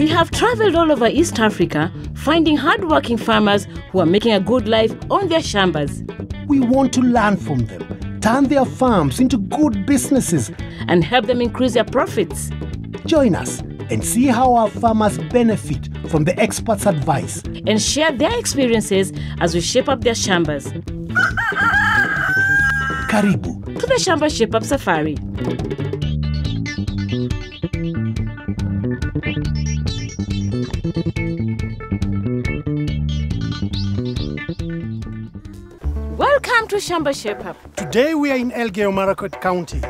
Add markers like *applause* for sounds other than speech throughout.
We have traveled all over East Africa, finding hardworking farmers who are making a good life on their shambas We want to learn from them, turn their farms into good businesses. and help them increase their profits. Join us and see how our farmers benefit from the experts' advice. and share their experiences as we shape up their shambas. Karibu. To the Shamba Shape Up Safari. To Shamba Shape Up. Today we are in Elgeyo Marakwet County.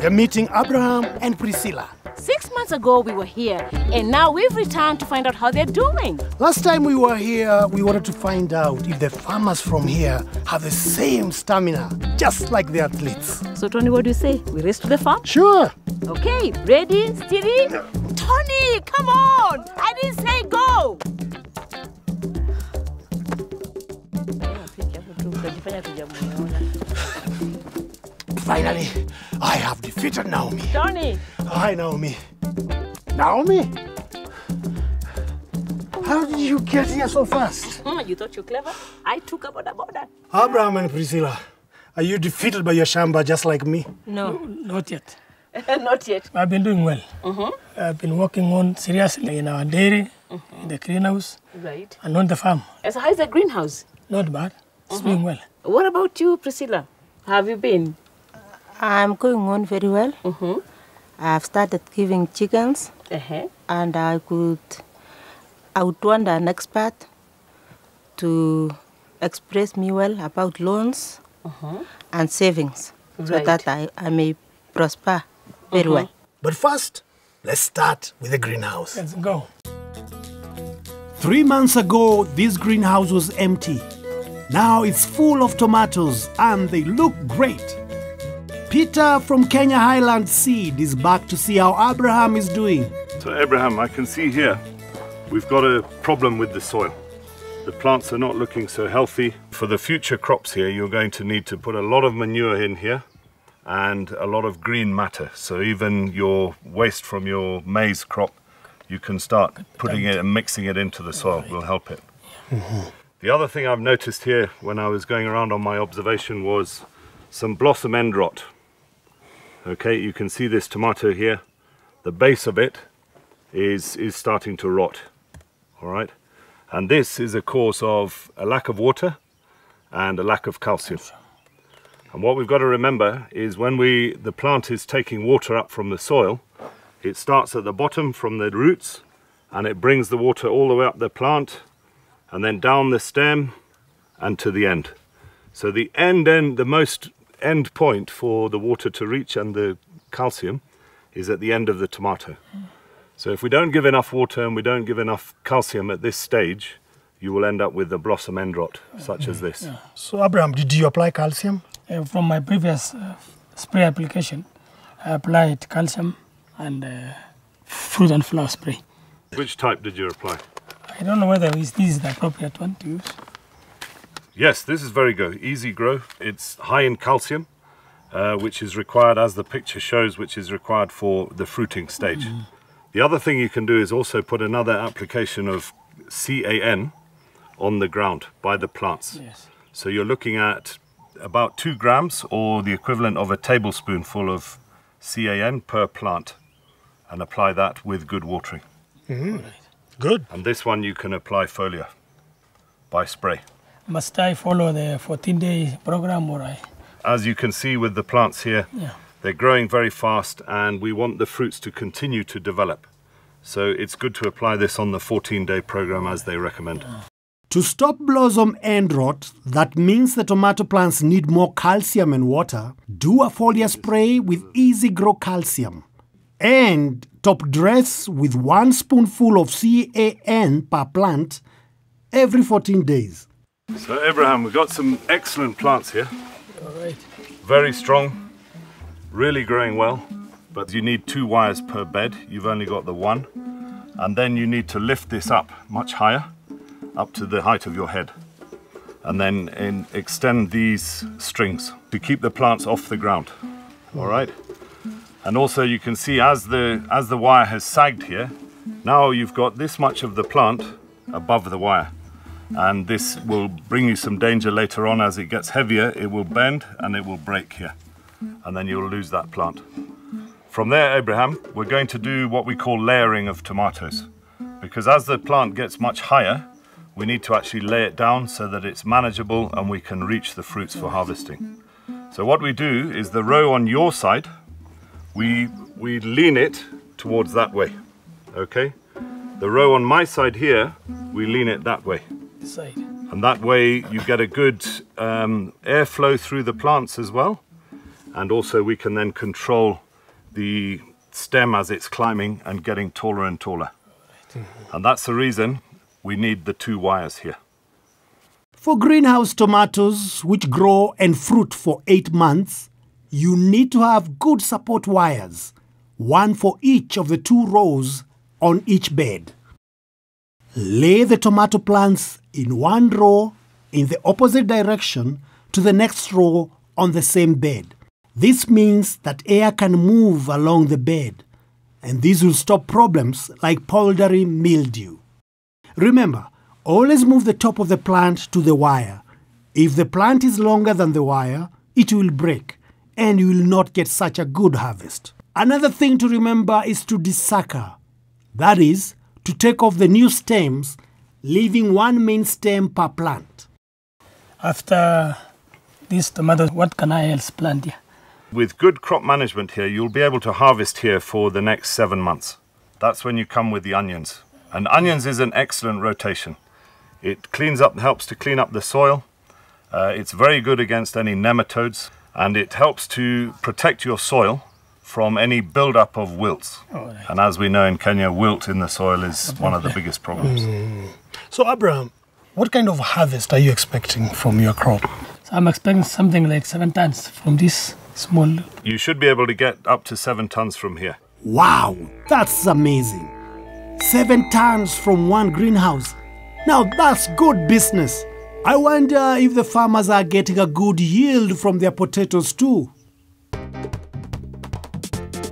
We are meeting Abraham and Priscilla. Six months ago we were here, and now we've returned to find out how they're doing. Last time we were here, we wanted to find out if the farmers from here have the same stamina, just like the athletes. So, Tony, what do you say? We race to the farm? Sure. Okay, ready, steady? Tony, come on! I didn't say go! Finally, I have defeated Naomi. Tony, Hi, Naomi. Naomi? How did you get here so fast? Hmm, you thought you're clever? I took a boda boda. Abraham and Priscilla, are you defeated by your shamba just like me? No, Not yet. *laughs* not yet. I've been doing well. I've been working on seriously in our dairy, in the greenhouse, Right. and on the farm. So how's the greenhouse? Not bad. It's doing well. What about you, Priscilla? Have you been? I'm going on very well. Mm-hmm. I've started giving chickens, Uh-huh. and I could, I would want an expert to express me well about loans and savings, so Uh-huh. That I, I may prosper very well. But first, let's start with the greenhouse. Let's go. Three months ago, this greenhouse was empty. Now it's full of tomatoes and they look great. Peter from Kenya Highland Seed is back to see how Abraham is doing. So, Abraham, I can see here we've got a problem with the soil. The plants are not looking so healthy. For the future crops here, you're going to need to put a lot of manure in here and a lot of green matter. So, even your waste from your maize crop, you can start putting it and mixing it into the soil, will help it. Mm-hmm. The other thing I've noticed here when I was going around on my observation was some blossom end rot. Okay, you can see this tomato here. The base of it is is starting to rot. All right, and this is a cause of a lack of water and a lack of calcium. And what we've got to remember is when we the plant is taking water up from the soil, it starts at the bottom from the roots, and it brings the water all the way up the plant, and then down the stem, and to the end. So the end end the most end point for the water to reach and the calcium is at the end of the tomato. So if we don't give enough water and we don't give enough calcium at this stage, you will end up with a blossom end rot, such as this. So, Abraham, did you apply calcium? Uh, from my previous uh, spray application, I applied calcium and uh, fruit and flower spray. Which type did you apply? I don't know whether this is the appropriate one to use. Yes, this is very good. Easy grow. It's high in calcium, uh, which is required, as the picture shows, which is required for the fruiting stage. The other thing you can do is also put another application of CAN on the ground by the plants. Yes. So you're looking at about two grams or the equivalent of a tablespoonful of CAN per plant and apply that with good watering. Good. And this one you can apply foliar by spray. Must I follow the 14 day program or I? As you can see with the plants here, Yeah. they're growing very fast and we want the fruits to continue to develop. So it's good to apply this on the 14 day program as they recommend. To stop blossom end rot, that means the tomato plants need more calcium and water, do a foliar spray with Easy Grow Calcium. And top dress with one spoonful of CAN per plant every 14 days. So, Abraham, we've got some excellent plants here. All right. Very strong, really growing well, but you need two wires per bed. You've only got the one. And then you need to lift this up much higher, up to the height of your head. And then extend these strings to keep the plants off the ground. All right? And also you can see as the, as the wire has sagged here, Now you've got this much of the plant above the wire. And this will bring you some danger later on as it gets heavier. It will bend and it will break here. And then you'll lose that plant. From there, Abraham, we're going to do what we call layering of tomatoes. Because as the plant gets much higher, we need to actually lay it down so that it's manageable and we can reach the fruits for harvesting. So what we do is the row on your side, we, we lean it towards that way, okay? The row on my side here, we lean it that way. Side. And that way you get a good um, airflow through the plants as well. And also we can then control the stem as it's climbing and getting taller and taller. And that's the reason we need the two wires here. For greenhouse tomatoes, which grow and fruit for eight months, you need to have good support wires, one for each of the two rows on each bed. Lay the tomato plants in one row in the opposite direction to the next row on the same bed. This means that air can move along the bed, and this will stop problems like powdery mildew. Remember, always move the top of the plant to the wire. If the plant is longer than the wire, it will break and you will not get such a good harvest. Another thing to remember is to desucker. That is, to take off the new stems, leaving one main stem per plant. After these tomatoes, what can I else plant here? With good crop management here, you'll be able to harvest here for the next seven months. That's when you come with the onions. And onions is an excellent rotation. It cleans up, helps to clean up the soil. Uh, it's very good against any nematodes, and it helps to protect your soil from any build-up of wilts. Alright. And as we know in Kenya, wilt in the soil is one of the biggest problems. Mm. So, Abraham, what kind of harvest are you expecting from your crop? So I'm expecting something like seven tons from this small. You should be able to get up to seven tons from here. Wow, that's amazing. Seven tons from one greenhouse. Now that's good business. I wonder if the farmers are getting a good yield from their potatoes too.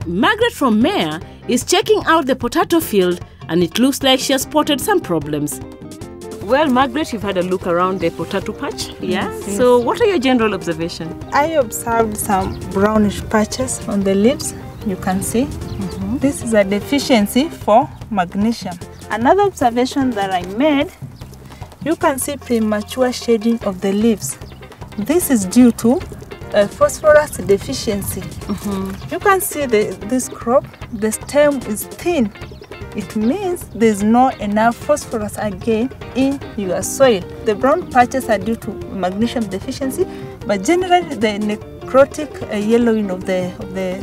Margaret from MEA is checking out the potato field and it looks like she has spotted some problems. Well, Margaret, you've had a look around the potato patch. Yeah. So, what are your general observations? I observed some brownish patches on the leaves. You can see. Mm-hmm. This is a deficiency for magnesium. Another observation that I made, you can see premature shading of the leaves. This is due to a phosphorus deficiency. You can see the, this crop, the stem is thin. It means there's not enough phosphorus again in your soil. The brown patches are due to magnesium deficiency, but generally the necrotic uh, yellowing of the, of, the,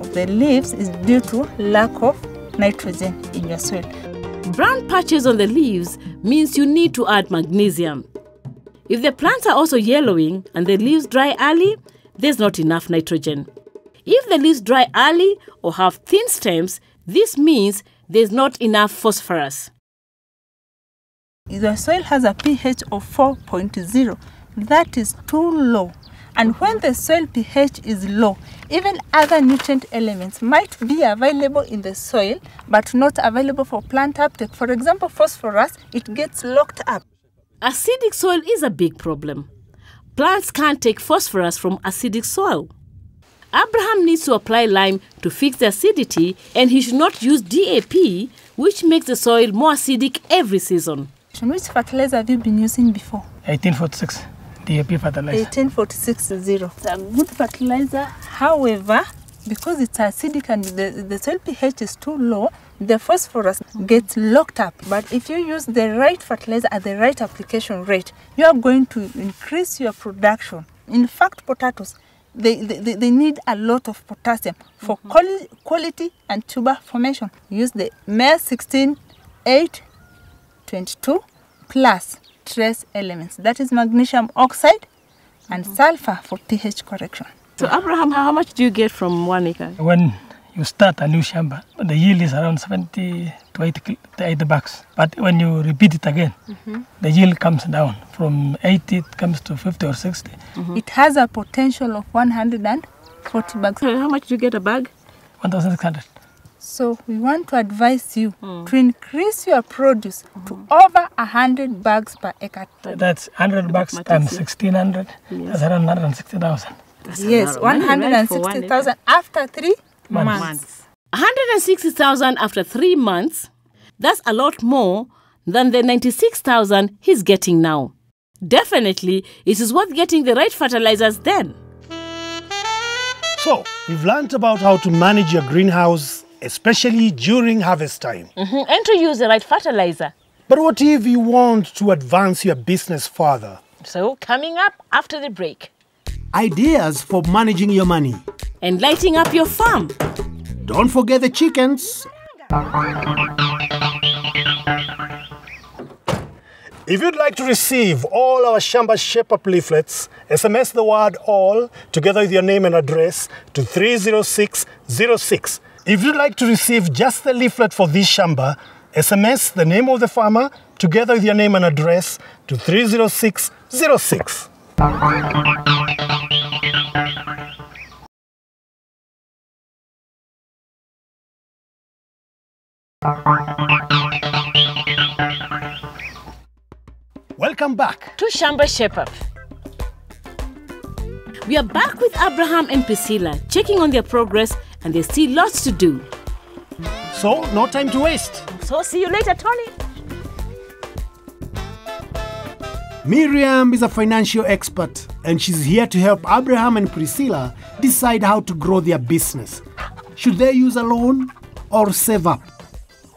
of the leaves is due to lack of nitrogen in your soil. Brown patches on the leaves means you need to add magnesium. If the plants are also yellowing and the leaves dry early, there's not enough nitrogen. If the leaves dry early or have thin stems, this means there's not enough phosphorus. If the soil has a pH of 4.0. That is too low. And when the soil pH is low, even other nutrient elements might be available in the soil but not available for plant uptake. For example, phosphorus, it gets locked up. Acidic soil is a big problem. Plants can't take phosphorus from acidic soil. Abraham needs to apply lime to fix the acidity, and he should not use DAP, which makes the soil more acidic every season. Which fertilizer have you been using before? 1846 DAP fertilizer. 1846 zero. It's a good fertilizer. However, because it's acidic and the, the soil pH is too low, the phosphorus gets locked up. But if you use the right fertilizer at the right application rate, you are going to increase your production. In fact, potatoes, they, they, they- need a lot of potassium for mm-hmm. quali- quality and tuber formation. Use the MEA 16 8 22 plus trace elements. That is magnesium oxide and mm-hmm. sulfur for pH correction. So, Abraham, how much do you get from one acre? When you start a new shamba, the yield is around 70 to 80, to 80 bucks. But when you repeat it again, mm-hmm. the yield comes down. From 80, it comes to 50 or 60. Mm-hmm. It has a potential of 140 bucks. So How much do you get a bag? 1,600. So we want to advise you hmm. to increase your produce to hmm. over 100 bags per acre. That's 100 bags times 1600. That's around 160,000. yes, lot of money, right, for one 160,000 after three Months. months. 160,000 after three months, that's a lot more than the 96,000 he's getting now. Definitely, it is worth getting the right fertilizers then. So, we've learned about how to manage your greenhouse, especially during harvest time. Mhm, And to use the right fertilizer. But what if you want to advance your business further? So, coming up after the break, Ideas for managing your money. and lighting up your farm. Don't forget the chickens. If you'd like to receive all our Shamba Shape Up leaflets, SMS the word all together with your name and address to 30606. If you'd like to receive just the leaflet for this Shamba, SMS the name of the farmer together with your name and address to 30606. Welcome back. to Shamba Shape Up. We are back with Abraham and Priscilla, checking on their progress, and there's still lots to do. So, no time to waste. So, see you later, Tony. Miriam is a financial expert and she's here to help Abraham and Priscilla decide how to grow their business. Should they use a loan or save up?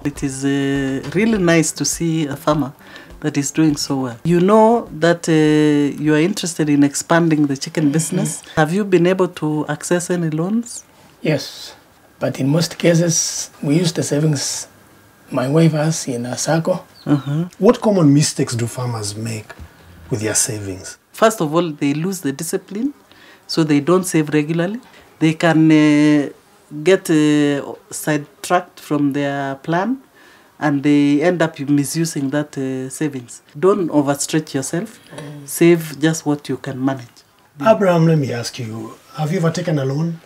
It is uh, really nice to see a farmer that is doing so well. You know that uh, you are interested in expanding the chicken business. Have you been able to access any loans? Yes, but in most cases, we use the savings my wife has in a SACCO. What common mistakes do farmers make with their savings? First of all, they lose the discipline, so they don't save regularly. They can uh, get uh, sidetracked from their plan and they end up misusing that uh, savings. Don't overstretch yourself. Save just what you can manage. Abraham, let me ask you have you ever taken a loan?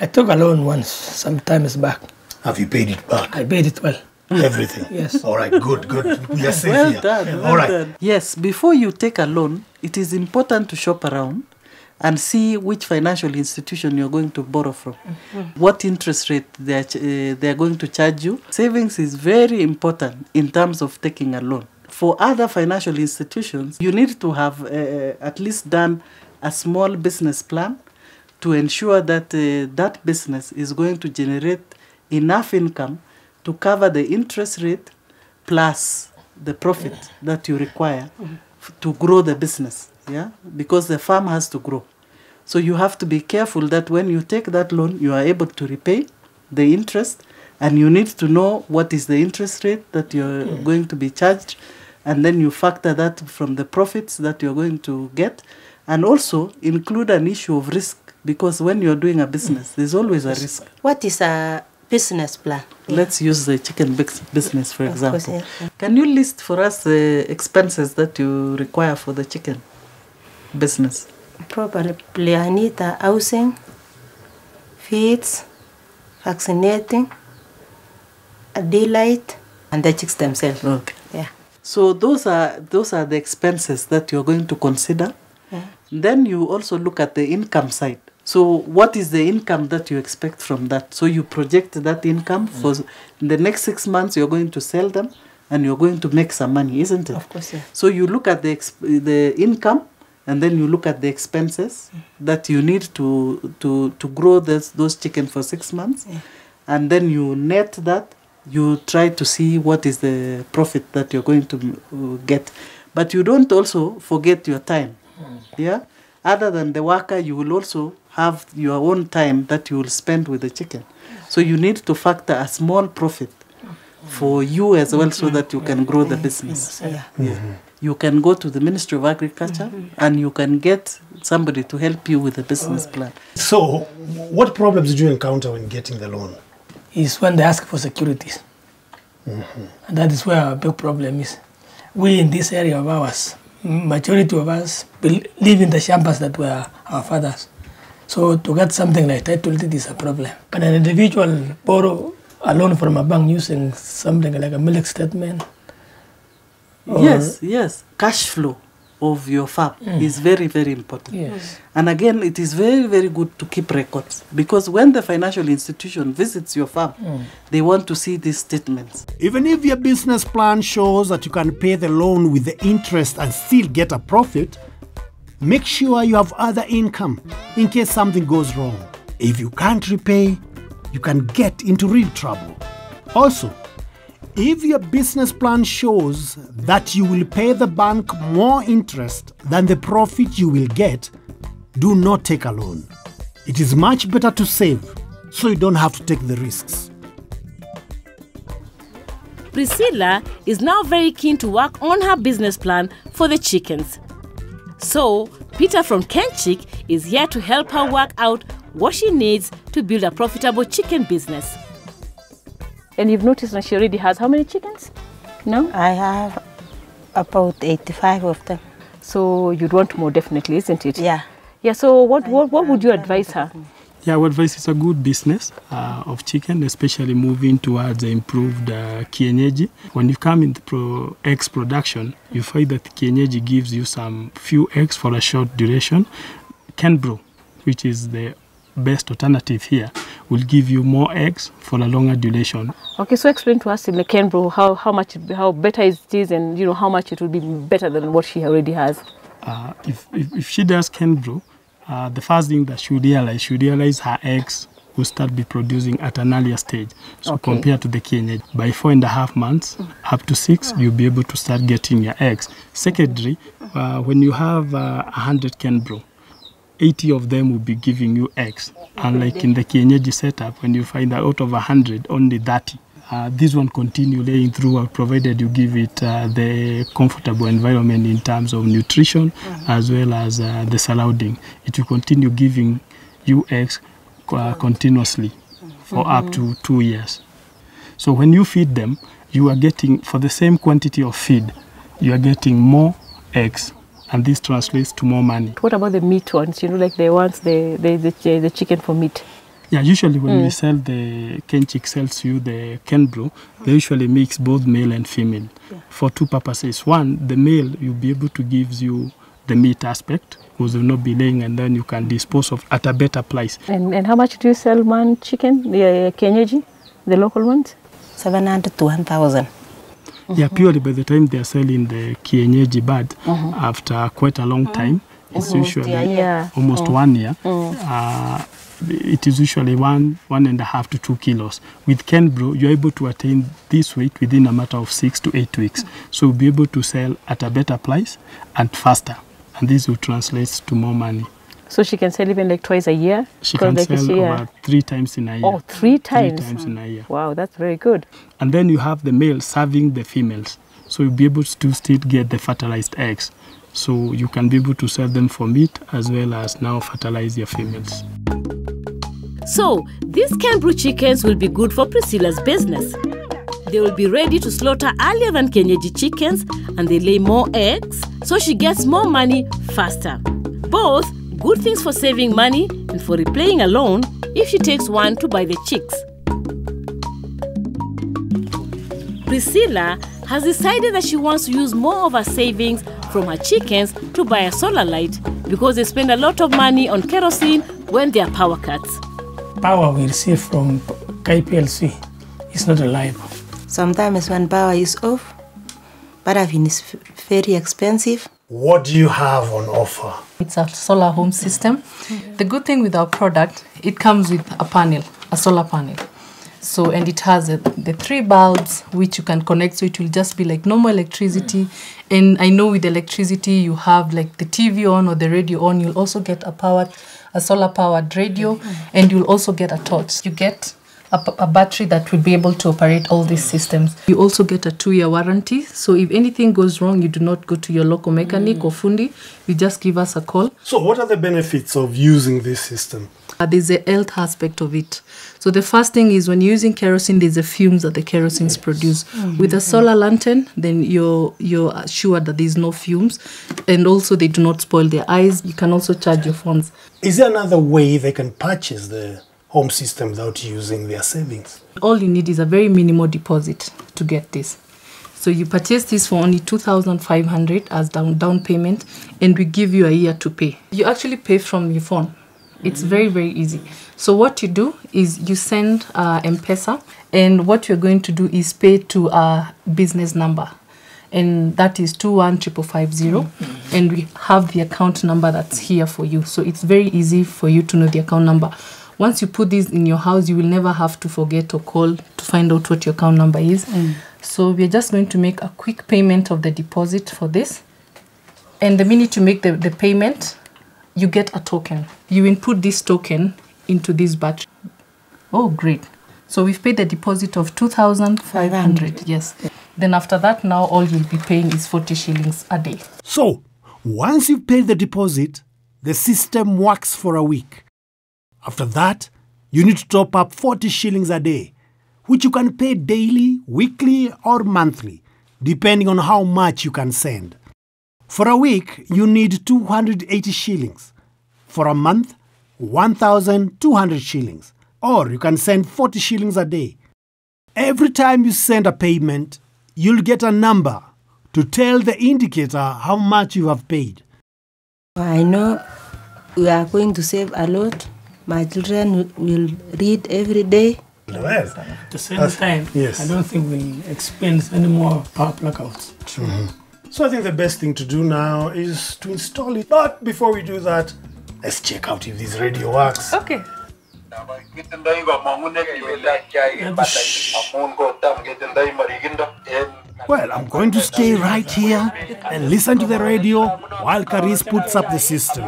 I took a loan once, some times back. Have you paid it back? I paid it well. *laughs* Everything? Yes. All right, good, good. We are safe Well here. done. All Well right. done. Yes, before you take a loan, it is important to shop around and see which financial institution you're going to borrow from. What interest rate they are, uh, they are going to charge you. Savings is very important in terms of taking a loan. For other financial institutions, you need to have uh, at least done a small business plan to ensure that uh, that business is going to generate enough income to cover the interest rate plus the profit that you require to grow the business yeah? Because the farm has to grow. So you have to be careful that when you take that loan you are able to repay the interest and you need to know what is the interest rate that you're going to be charged and then you factor that from the profits that you're going to get and also include an issue of risk because when you're doing a business there's always a risk What is a business plan? Let's use the chicken business, for Of course, example. yeah. Can you list for us the expenses that you require for the chicken business? Probably I need a housing, feeds, vaccinating, a daylight, and the chicks themselves. Okay. Yeah. So those are those are the expenses that you're going to consider. Yeah. Then you also look at the income side. So what is the income that you expect from that? So you project that income for the next six months. You're going to sell them, and you're going to make some money, isn't it? Of course, yeah. So you look at the exp- the income, and then you look at the expenses that you need to to to grow this, those chicken for six months, and then you net that. You try to see what is the profit that you're going to uh, get, but you don't also forget your time. Yeah. Other than the worker, you will also have your own time that you will spend with the chicken. So you need to factor a small profit for you as well so that you can grow the business. Yeah. Yeah. You can go to the Ministry of Agriculture and you can get somebody to help you with the business plan. So, what problems do you encounter when getting the loan? is when they ask for securities. Mm-hmm. And that is where our big problem is. We in this area of ours, majority of us live in the shambas that were our fathers. So to get something like title deed is a problem. Can an individual borrow a loan from a bank using something like a milk statement. Yes, yes. Cash flow of your farm mm. is very, very important. Yes. Mm. And again, it is very, very good to keep records because when the financial institution visits your farm, mm. they want to see these statements. Even if your business plan shows that you can pay the loan with the interest and still get a profit, make sure you have other income in case something goes wrong. If you can't repay, you can get into real trouble. Also, if your business plan shows that you will pay the bank more interest than the profit you will get, do not take a loan. It is much better to save so you don't have to take the risks. Priscilla is now very keen to work on her business plan for the chickens. So, Peter from Kenchik is here to help her work out what she needs to build a profitable chicken business. And you've noticed that she already has how many chickens? No? I have about 85 of them. So you'd want more definitely, isn't it? Yeah. Yeah, so what, what, what would you advise her? Yeah, our advice is a good business uh, of chicken, especially moving towards improved uh, kienyeji. When you come into pro eggs production, you find that kienyeji gives you some few eggs for a short duration. Kenbro, which is the best alternative here, will give you more eggs for a longer duration. Okay, so explain to us in the Kenbro how, how much how better it is and you know how much it will be better than what she already has. uh, if, if, if she does Kenbro, uh, the first thing that she realize, she realize her eggs will start be producing at an earlier stage. So Okay. compared to the kienyeji, by four and a half months up to six, you'll be able to start getting your eggs. Secondly, uh, when you have uh, 100 Kenbro, 80 of them will be giving you eggs. Unlike in the kienyeji setup, when you find out of 100, only 30. Uh, this one continue laying throughout provided you give it uh, the comfortable environment in terms of nutrition as well as uh, the surrounding. It will continue giving you eggs uh, continuously for up to two years. So when you feed them, you are getting, for the same quantity of feed, you are getting more eggs. And this translates to more money. What about the meat ones? You know, like the ones the the, the, the chicken for meat. Yeah, usually when mm. we sell the Kenchik sells you the Ken Brew, they usually mix both male and female yeah. for two purposes. One, the male you'll be able to give you the meat aspect, because you'll not be laying, and then you can dispose of at a better price. And and how much do you sell one chicken? The uh, Kenyeji, the local ones? 700 to 1,000. Yeah, purely by the time they are selling the kienyeji bird, mm -hmm. after quite a long time, it's mm -hmm. usually Yeah. almost one year. Uh, it is usually one one and a half to two kilos. With Kenbro, you're able to attain this weight within a matter of six to eight weeks. So you'll be able to sell at a better price and faster, and this will translate to more money. So she can sell even like twice a year. She 'Cause can like sell say, yeah. over three times in a year. Oh, three times. Three times in a year. Wow, that's very good. And then you have the male serving the females. So you'll be able to still get the fertilized eggs. So you can be able to sell them for meat as well as now fertilize your females. So these Kenbro chickens will be good for Priscilla's business. They will be ready to slaughter earlier than Kienyeji chickens and they lay more eggs, so she gets more money faster. Both good things for saving money and for replaying a loan if she takes one to buy the chicks. Priscilla has decided that she wants to use more of her savings from her chickens to buy a solar light because they spend a lot of money on kerosene when there are power cuts. Power we receive from KPLC is not reliable. Sometimes when power is off, paraffin is f- very expensive. What do you have on offer? It's a solar home system. The good thing with our product, it comes with a panel, a solar panel. So, and it has a, the three bulbs which you can connect, so it will just be like normal electricity. And I know with electricity, you have like the TV on or the radio on. You'll also get a powered, a solar powered radio, and you'll also get a torch. You get a, p- a battery that will be able to operate all these systems. You also get a two-year warranty. So if anything goes wrong, you do not go to your local mechanic or fundi. You just give us a call. So, what are the benefits of using this system? Uh, there's a health aspect of it. So the first thing is when you're using kerosene, there's the fumes that the kerosenes produce. With a solar lantern, then you're you're assured that there's no fumes, and also they do not spoil their eyes. You can also charge your phones. Is there another way they can purchase the home system without using their savings? All you need is a very minimal deposit to get this. So you purchase this for only 2500 as down down payment and we give you a year to pay. You actually pay from your phone. It's very very easy. So what you do is you send uh, M-Pesa and what you're going to do is pay to a business number and that is 21550 and we have the account number that's here for you so it's very easy for you to know the account number once you put this in your house you will never have to forget or call to find out what your account number is. Mm. So we're just going to make a quick payment of the deposit for this. And the minute you make the, the payment you get a token. You input this token into this batch. Oh great. So we've paid the deposit of 2500 yes. Then after that now all you'll be paying is 40 shillings a day. So, once you've paid the deposit, the system works for a week. After that, you need to top up 40 shillings a day, which you can pay daily, weekly, or monthly, depending on how much you can send. For a week, you need 280 shillings. For a month, 1,200 shillings. Or you can send 40 shillings a day. Every time you send a payment, you'll get a number to tell the indicator how much you have paid. I know we are going to save a lot. My children will read every day. Well, At the same That's- time, yes. I don't think we'll expense any more power blackouts. Mm-hmm. so I think the best thing to do now is to install it. But before we do that, let's check out if this radio works. okay Well, I'm going to stay right here and listen to the radio while Caris puts up the system.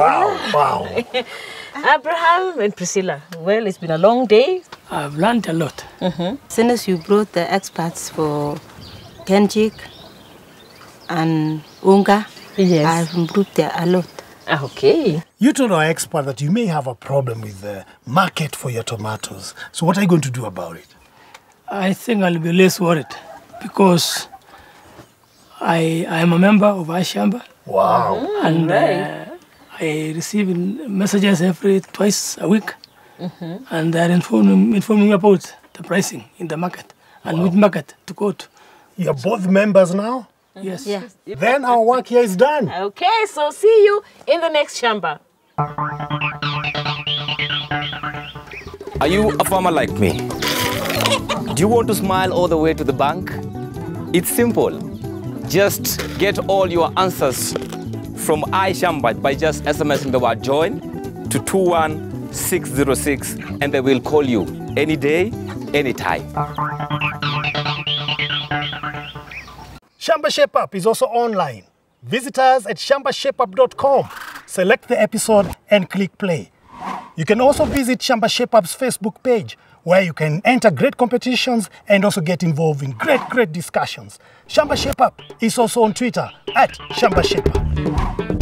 Wow, *laughs* wow. Abraham and Priscilla. Well, it's been a long day. I've learned a lot. Mm-hmm. Since you brought the experts for Kenchik and Unga, Yes. I've improved there a lot. Ah, okay. You told our expert that you may have a problem with the market for your tomatoes. So what are you going to do about it? I think I'll be less worried because I I am a member of iShamba Wow. Mm, and uh, I receive messages every twice a week, mm-hmm. and they are informing informing me about the pricing in the market and which market to go to. You're both members now? Mm-hmm. Yes. Yeah. Then our work here is done. Okay, so see you in the next shamba. Are you a farmer like me? Do you want to smile all the way to the bank? It's simple. Just get all your answers from iShamba by just SMSing the word join to 21606 and they will call you any day, anytime. Shamba Shape Up is also online. Visit us at shambashapeup.com. Select the episode and click play. You can also visit Shamba Shape Up's Facebook page where you can enter great competitions and also get involved in great, great discussions. Shamba Shape Up is also on Twitter at Shamba Shape Up.